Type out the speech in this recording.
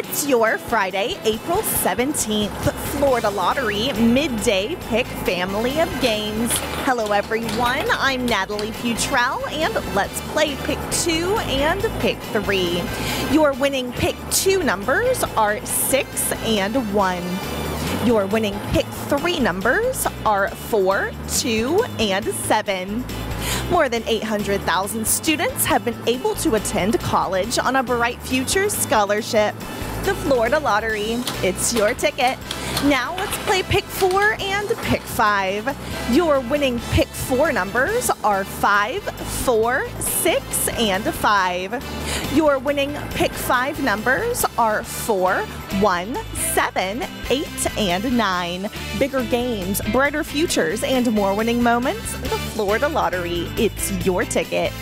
It's your Friday, April 17th, Florida Lottery Midday Pick Family of Games. Hello, everyone. I'm Natalie Futrell, and let's play Pick 2 and Pick 3. Your winning Pick 2 numbers are 6 and 1. Your winning Pick 3 numbers are 4, 2, and 7. More than 800,000 students have been able to attend college on a Bright Futures scholarship. The Florida Lottery, it's your ticket. Now let's play pick four and pick five. Your winning pick four numbers are five, four, six, and five. Your winning pick five numbers are four, one, seven, eight, and nine. Bigger games, brighter futures, and more winning moments. The Florida Lottery, it's your ticket.